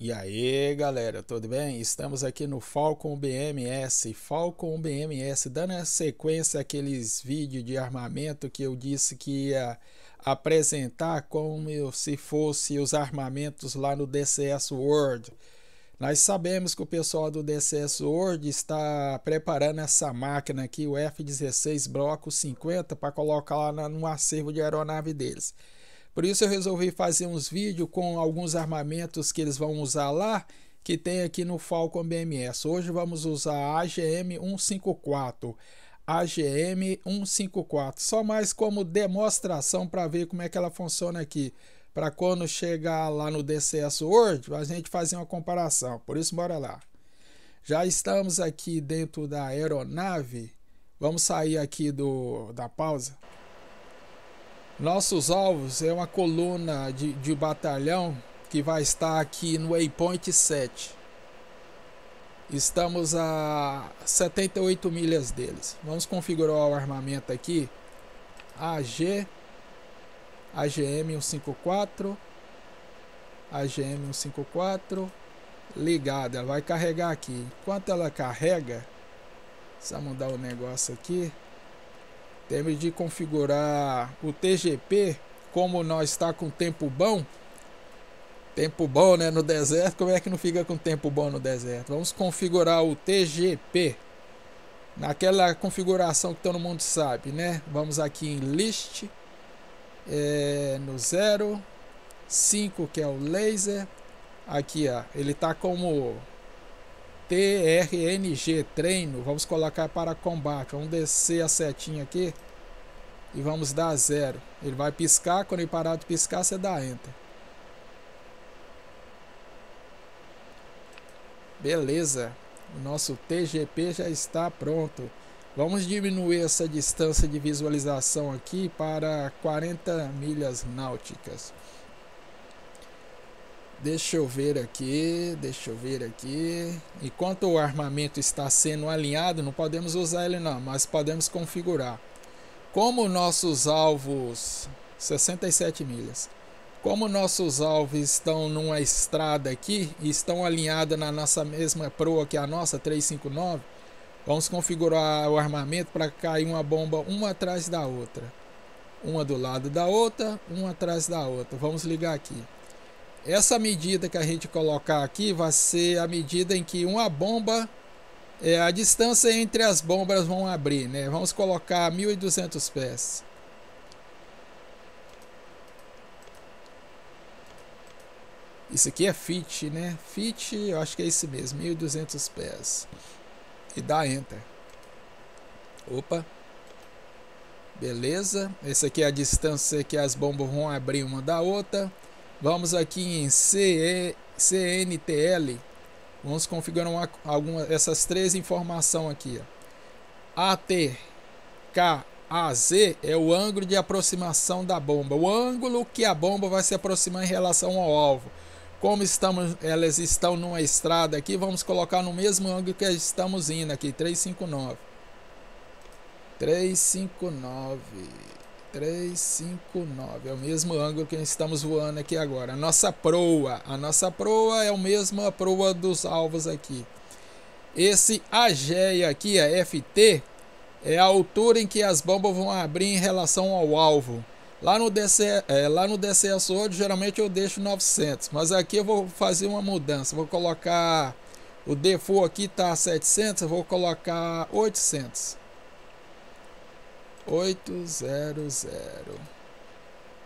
E aí galera, tudo bem? Estamos aqui no Falcon BMS, Falcon BMS, dando a sequência àqueles vídeos de armamento que eu disse que ia apresentar como se fosse os armamentos lá no DCS World. Nós sabemos que o pessoal do DCS World está preparando essa máquina aqui, o F-16 Bloco 50, para colocar lá no acervo de aeronave deles. Por isso eu resolvi fazer uns vídeos com alguns armamentos que eles vão usar lá, que tem aqui no Falcon BMS. Hoje vamos usar a AGM 154. AGM 154, só mais como demonstração para ver como é que ela funciona aqui, para quando chegar lá no DCS Word, a gente fazer uma comparação. Por isso bora lá. Já estamos aqui dentro da aeronave. Vamos sair aqui do da pausa. Nossos alvos é uma coluna de, de batalhão que vai estar aqui no Waypoint 7. Estamos a 78 milhas deles. Vamos configurar o armamento aqui. AG AGM 154 AGM 154 ligada. Ela vai carregar aqui. Enquanto ela carrega, vamos mudar o negócio aqui. Temos de configurar o TGP, como nós está com tempo bom. Tempo bom, né, no deserto. Como é que não fica com tempo bom no deserto? Vamos configurar o TGP naquela configuração que todo mundo sabe, né? Vamos aqui em list é, no 0 5 que é o laser. Aqui, ó, ele tá como TRNG treino, vamos colocar para combate. Vamos descer a setinha aqui e vamos dar zero. Ele vai piscar, quando ele parar de piscar, você dá enter. Beleza, o nosso TGP já está pronto. Vamos diminuir essa distância de visualização aqui para 40 milhas náuticas. Deixa eu ver aqui, deixa eu ver aqui. Enquanto o armamento está sendo alinhado, não podemos usar ele não, mas podemos configurar. Como nossos alvos 67 milhas. Como nossos alvos estão numa estrada aqui e estão alinhados na nossa mesma proa que a nossa 359, vamos configurar o armamento para cair uma bomba uma atrás da outra. Uma do lado da outra, uma atrás da outra. Vamos ligar aqui. Essa medida que a gente colocar aqui vai ser a medida em que uma bomba, é, a distância entre as bombas vão abrir, né? Vamos colocar 1.200 pés. Isso aqui é fit, né? Fit, eu acho que é isso mesmo, 1.200 pés. E dá Enter. Opa. Beleza. Essa aqui é a distância que as bombas vão abrir uma da outra. Vamos aqui em CE, CNTL. Vamos configurar uma, alguma, essas três informações aqui. Ó. AT, K, AZ é o ângulo de aproximação da bomba. O ângulo que a bomba vai se aproximar em relação ao alvo. Como estamos, elas estão numa estrada aqui, vamos colocar no mesmo ângulo que estamos indo aqui, 359. 359. 359. É o mesmo ângulo que estamos voando aqui agora. A nossa proa. A nossa proa é o mesmo a proa dos alvos aqui. Esse AGEA aqui, a FT, é a altura em que as bombas vão abrir em relação ao alvo. Lá no, DC, é, lá no DCS hoje, geralmente eu deixo 900. Mas aqui eu vou fazer uma mudança. Vou colocar... O default aqui tá 700, eu vou colocar 800. 800.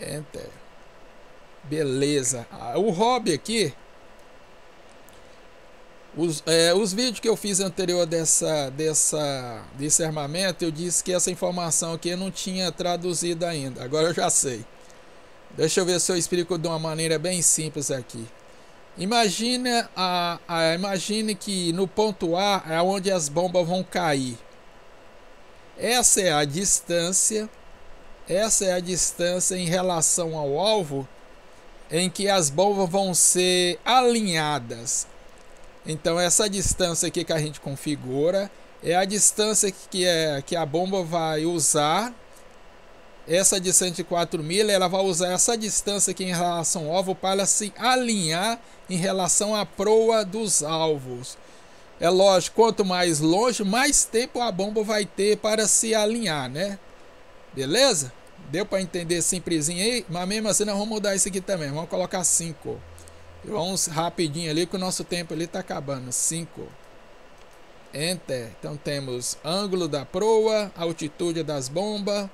Enter. Beleza. Ah, o hobby aqui. Os, é, os vídeos que eu fiz anterior dessa, dessa, desse armamento, eu disse que essa informação aqui eu não tinha traduzido ainda. Agora eu já sei. Deixa eu ver se eu explico de uma maneira bem simples aqui. Imagine, a, a, imagine que no ponto A é onde as bombas vão cair. Essa é a distância, essa é a distância em relação ao alvo em que as bombas vão ser alinhadas. Então essa distância aqui que a gente configura é a distância que, é, que a bomba vai usar essa de 104 milhas, ela vai usar essa distância aqui em relação ao alvo para se alinhar em relação à proa dos alvos. É lógico, quanto mais longe, mais tempo a bomba vai ter para se alinhar, né? Beleza? Deu para entender simplesinho aí? Mas mesmo assim nós vamos mudar isso aqui também. Vamos colocar 5. Vamos rapidinho ali que o nosso tempo ali está acabando. 5. Enter. Então temos ângulo da proa, altitude das bombas,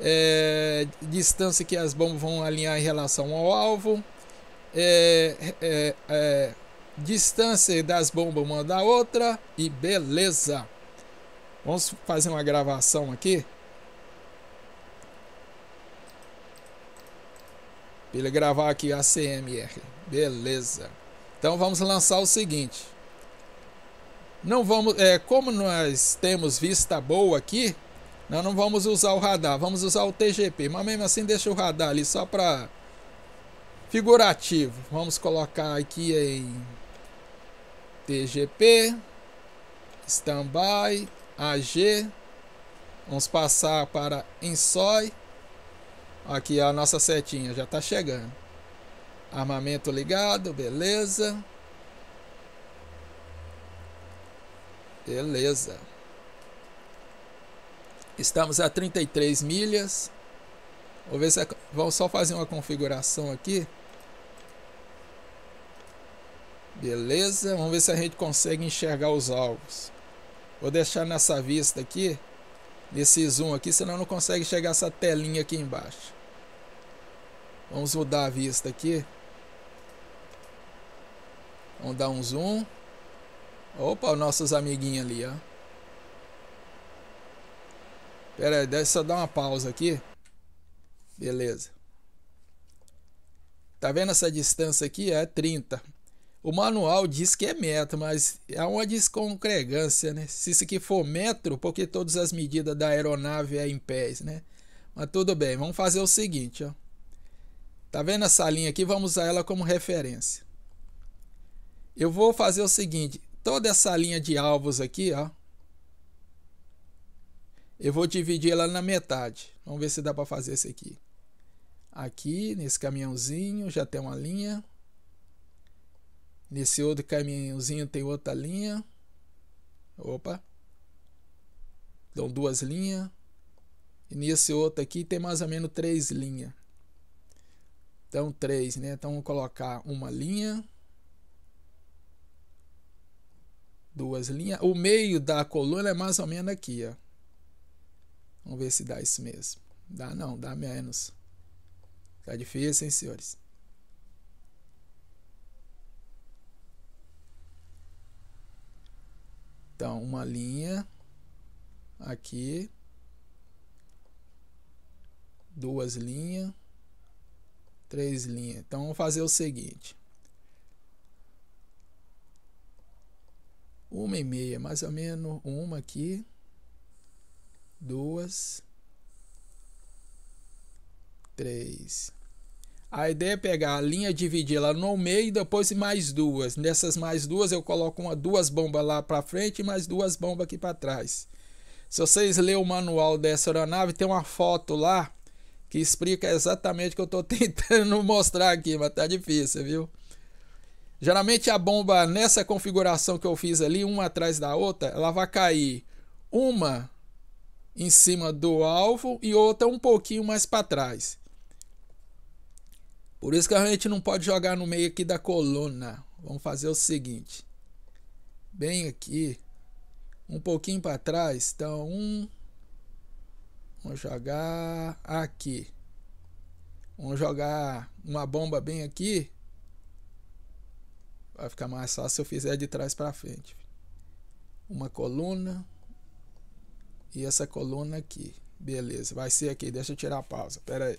é, distância que as bombas vão alinhar em relação ao alvo, é, é, é, distância das bombas uma da outra e beleza. Vamos fazer uma gravação aqui. Ele gravar aqui a CMR. Beleza. Então vamos lançar o seguinte. Não vamos, é, como nós temos vista boa aqui, nós não vamos usar o radar, vamos usar o TGP. Mas mesmo assim deixa o radar ali só para figurativo. Vamos colocar aqui em TGP, Standby, AG. Vamos passar para Ensoi. Aqui a nossa setinha já está chegando. Armamento ligado, beleza. Beleza. Estamos a 33 milhas. Vou ver se é... vamos só fazer uma configuração aqui. Beleza, vamos ver se a gente consegue enxergar os alvos. Vou deixar nessa vista aqui, nesse zoom aqui, senão não consegue chegar essa telinha aqui embaixo. Vamos mudar a vista aqui. Vamos dar um zoom. Opa, os nossos amiguinhos ali, ó. Pera aí, deixa eu dar uma pausa aqui. Beleza. Tá vendo essa distância aqui? É 30. O manual diz que é metro, mas é uma descongregância, né? Se isso aqui for metro, porque todas as medidas da aeronave é em pés, né? Mas tudo bem, vamos fazer o seguinte, ó. Tá vendo essa linha aqui? Vamos usar ela como referência. Eu vou fazer o seguinte, toda essa linha de alvos aqui, ó, eu vou dividir ela na metade. Vamos ver se dá para fazer isso aqui. Aqui, nesse caminhãozinho, já tem uma linha. Nesse outro caminhãozinho tem outra linha. Opa. Então, duas linhas. E nesse outro aqui tem mais ou menos três linhas. Então, três, né? Então, vamos colocar uma linha. Duas linhas. O meio da coluna é mais ou menos aqui, ó. Vamos ver se dá isso mesmo. Dá não, dá menos. Tá difícil, hein, senhores? Então, uma linha aqui, duas linhas, três linhas. Então, vamos fazer o seguinte: uma e meia, mais ou menos, uma aqui. Duas, três. A ideia é pegar a linha, dividir ela no meio e depois mais duas. Nessas mais duas eu coloco uma, duas bombas lá para frente e mais duas bombas aqui para trás. Se vocês lerem o manual dessa aeronave, tem uma foto lá que explica exatamente o que eu estou tentando mostrar aqui, mas tá difícil, viu? Geralmente a bomba nessa configuração que eu fiz ali, uma atrás da outra, ela vai cair uma em cima do alvo e outra um pouquinho mais para trás. Por isso que a gente não pode jogar no meio aqui da coluna. Vamos fazer o seguinte. Bem aqui. Um pouquinho para trás. Então, um. Vamos jogar aqui. Vamos jogar uma bomba bem aqui. Vai ficar mais fácil se eu fizer de trás para frente. Uma coluna e essa coluna aqui. Beleza, vai ser aqui. Deixa eu tirar a pausa. Pera aí.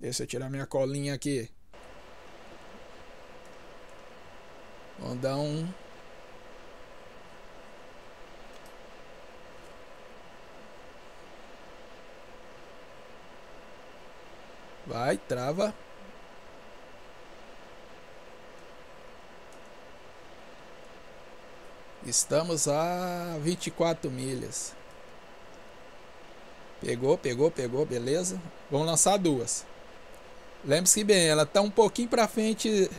Deixa eu tirar minha colinha aqui. Vamos dar um. Vai, trava. Estamos a 24 milhas. Pegou, pegou, pegou, beleza. Vamos lançar duas. Lembre-se bem, ela tá um pouquinho para frente.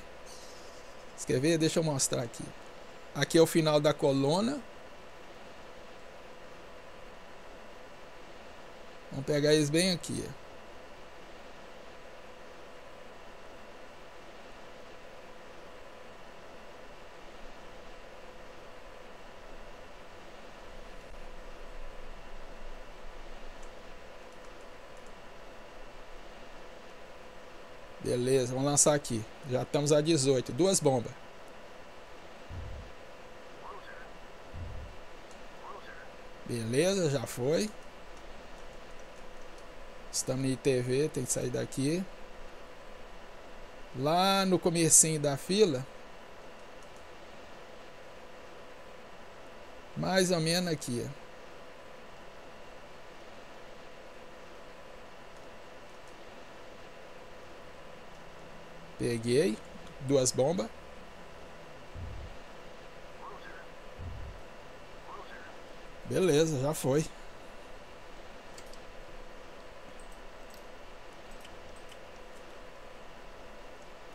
Quer ver? Deixa eu mostrar aqui. Aqui é o final da coluna. Vamos pegar eles bem aqui. Beleza, vamos lançar aqui. Já estamos a 18. Duas bombas. Beleza, já foi. Estamos em ITV, tem que sair daqui. Lá no comecinho da fila. Mais ou menos aqui, ó. Peguei duas bombas. Beleza, já foi.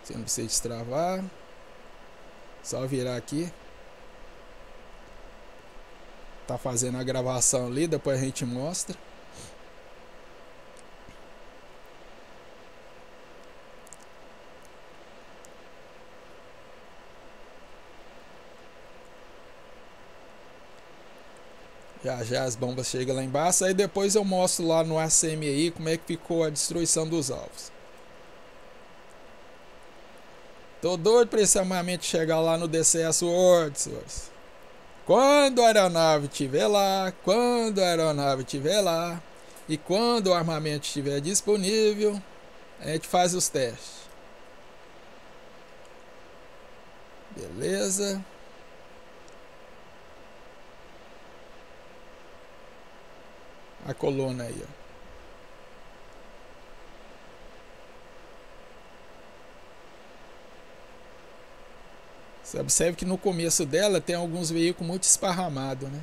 Você não precisa destravar. Só virar aqui. Tá fazendo a gravação ali, depois a gente mostra. Já já as bombas chegam lá embaixo. Aí depois eu mostro lá no ACMI como é que ficou a destruição dos alvos. Tô doido para esse armamento chegar lá no DCS World, senhores. Quando a aeronave estiver lá, quando a aeronave estiver lá e quando o armamento estiver disponível, a gente faz os testes. Beleza? A coluna aí. Ó. Você observe que no começo dela tem alguns veículos muito esparramados, né?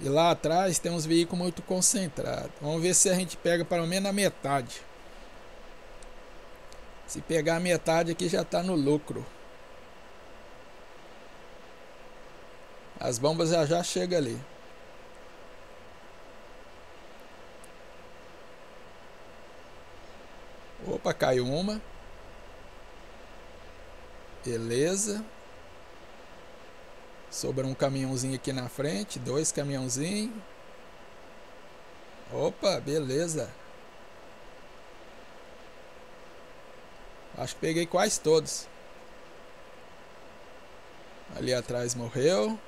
E lá atrás tem uns veículos muito concentrados. Vamos ver se a gente pega pelo menos a metade. Se pegar a metade aqui já está no lucro. As bombas já já chegam ali. Opa, caiu uma. Beleza. Sobrou um caminhãozinho aqui na frente. Dois caminhãozinhos. Opa, beleza. Acho que peguei quase todos. Ali atrás morreu.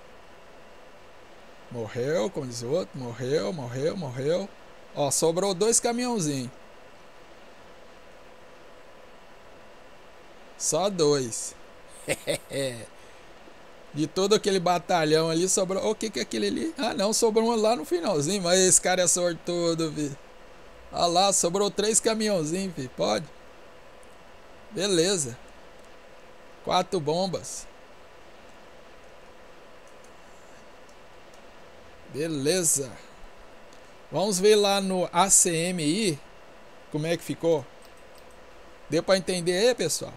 Morreu, como diz o outro. Morreu, morreu, morreu. Ó, sobrou dois caminhãozinhos. Só dois. De todo aquele batalhão ali, sobrou. O que, que é aquele ali? Ah, não, sobrou um lá no finalzinho. Mas esse cara é sortudo, vi. Olha lá, sobrou três caminhãozinhos, vi. Pode? Beleza. Quatro bombas. Beleza. Vamos ver lá no ACMI como é que ficou. Deu para entender aí, pessoal?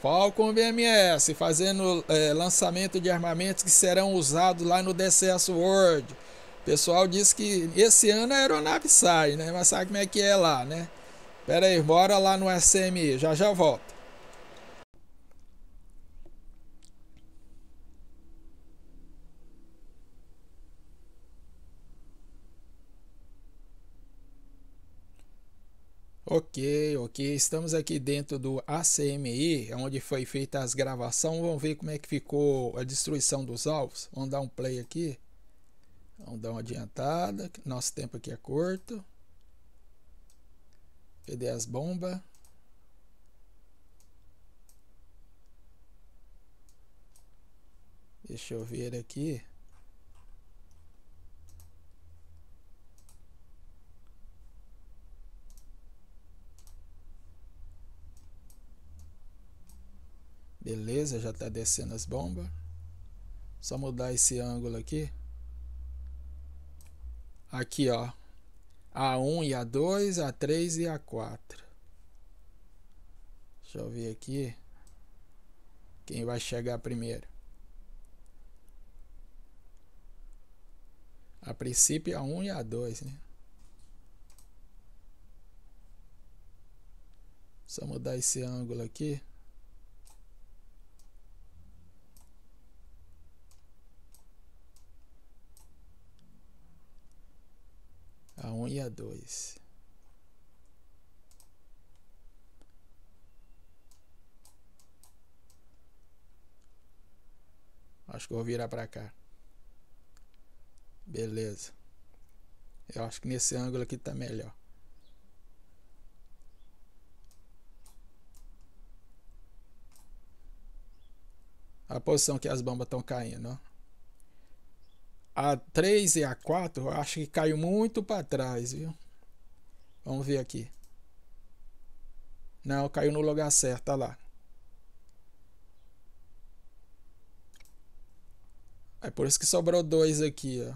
Falcon BMS fazendo é, lançamento de armamentos que serão usados lá no DCS World. O pessoal disse que esse ano a aeronave sai, né? Mas sabe como é que é lá, né? Pera aí, bora lá no SMI, já já volto. Ok, ok. Estamos aqui dentro do ACMI, onde foi feita as gravações. Vamos ver como é que ficou a destruição dos alvos. Vamos dar um play aqui. Vamos dar uma adiantada. Nosso tempo aqui é curto. Cadê as bombas? Deixa eu ver aqui. Beleza, já está descendo as bombas. Só mudar esse ângulo aqui. Aqui, ó. A1 e A2, A3 e A4. Deixa eu ver aqui. Quem vai chegar primeiro? A princípio A1 e A2, né? Só mudar esse ângulo aqui. A um e a dois. Acho que vou virar para cá. Beleza. Eu acho que nesse ângulo aqui tá melhor. a posição que as bombas estão caindo. Ó. A 3 e a 4 eu acho que caiu muito para trás, viu? Vamos ver aqui. Não, caiu no lugar certo, tá lá. É por isso que sobrou dois aqui, ó.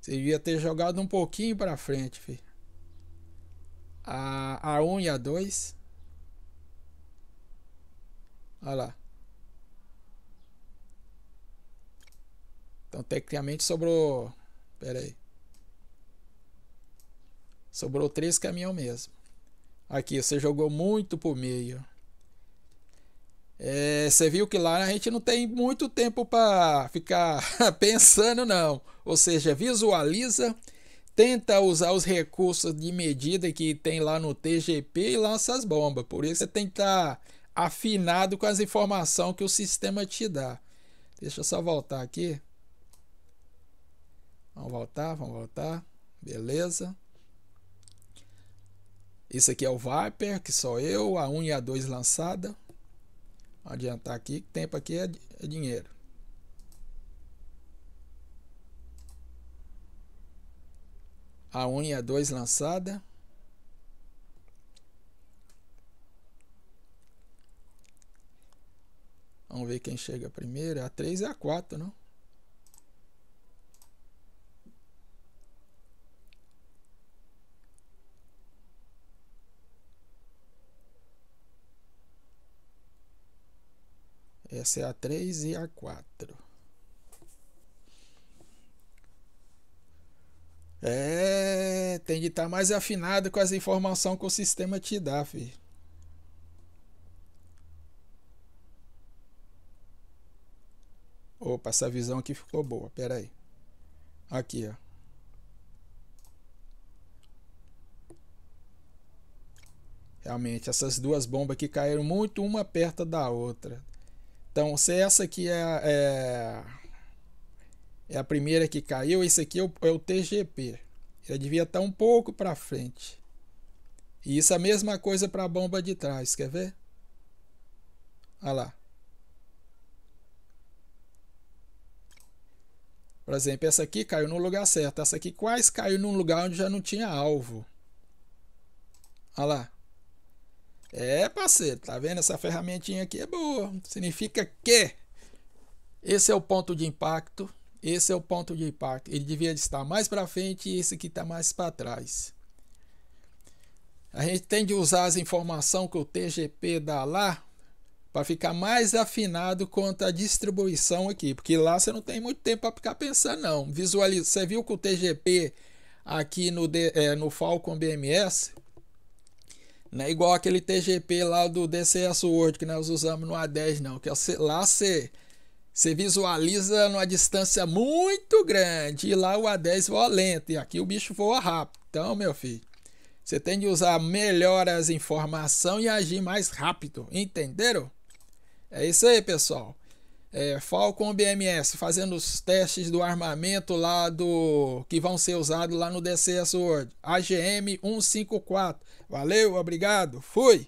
Você devia ter jogado um pouquinho para frente, filho. A, a 1 e a 2. Olha lá. Então, tecnicamente, sobrou. Pera aí. Sobrou três caminhão mesmo. Aqui, você jogou muito pro meio. É, você viu que lá a gente não tem muito tempo para ficar pensando, não. Ou seja, visualiza, tenta usar os recursos de medida que tem lá no TGP e lança as bombas. Por isso você tem que estar tá afinado com as informações que o sistema te dá. Deixa eu só voltar aqui. Vamos voltar, vamos voltar. Beleza. Isso aqui é o Viper, que sou eu, a 1 e a 2 lançada. Vamos adiantar aqui, tempo aqui é, é dinheiro. A 1 e a 2 lançada. Vamos ver quem chega primeiro. A 3 e a 4, não? Essa é a 3 e a 4. É, tem de estar tá mais afinado com as informações que o sistema te dá, filho. Opa, essa visão aqui ficou boa. Pera aí. Aqui, ó. Realmente, essas duas bombas aqui caíram muito uma perto da outra. Então, se essa aqui é, é, é a primeira que caiu, esse aqui é o, é o TGP. Ele devia estar um pouco para frente. E isso é a mesma coisa para a bomba de trás, quer ver? Olha lá. Por exemplo, essa aqui caiu no lugar certo. Essa aqui quase caiu num lugar onde já não tinha alvo. Olha lá. É, parceiro, tá vendo? Essa ferramentinha aqui é boa. Significa que esse é o ponto de impacto. Esse é o ponto de impacto. Ele devia estar mais para frente e esse aqui está mais para trás. A gente tem de usar as informações que o TGP dá lá para ficar mais afinado quanto à distribuição aqui, porque lá você não tem muito tempo para ficar pensando não. Visualiza, você viu que o TGP aqui no, é, no Falcon BMS não é igual aquele TGP lá do DCS Word que nós usamos no A10, não. Que é lá você, você visualiza numa distância muito grande. E lá o A10 voa lento. E aqui o bicho voa rápido. Então, meu filho, você tem de usar melhor as informações e agir mais rápido. Entenderam? É isso aí, pessoal é, Falcon BMS fazendo os testes do armamento lá do que vão ser usados lá no DCS World. AGM 154. Valeu, obrigado, fui!